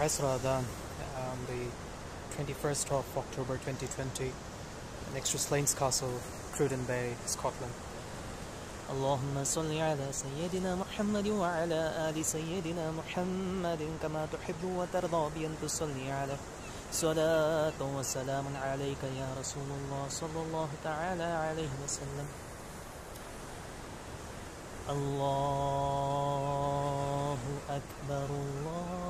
Asr Adhan on the 21st of October 2020 next to Slains Castle, Cruden Bay, Scotland. اللهم صل على سيدنا محمد وعلى آل سيدنا محمد كما تحب وترضى بأن تصلي عليه صلاة وسلام عليك يا رسول الله صلى الله تعالى عليه وسلم الله أكبر الله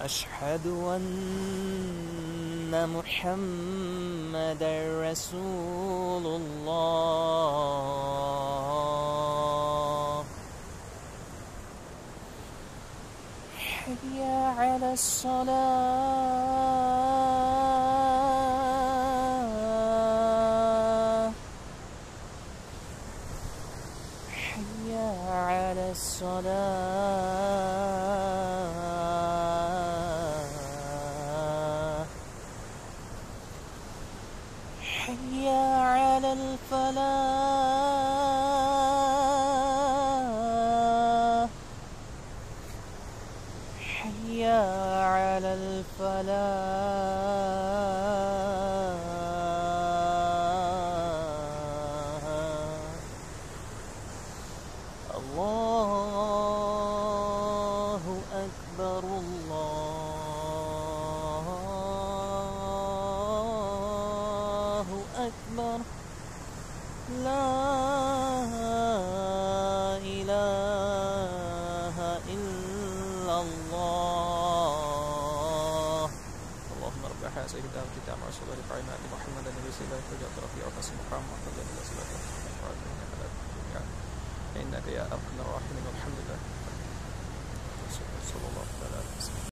أشهد أن محمدا رسول الله. حي على الصلاة. حي على الصلاة. حي على الفلاح. حي على الفلاح. أكبر. لا إله إلا الله. اللهم رب هذه الدار كتاب رسول الله فعلنا أن محمد النبي صلى الله وسلم. رفيع قسم مقام محمد إلى صلاة إنك يا أرحم الراحمين. والحمد لله صلى الله عليه وسلم.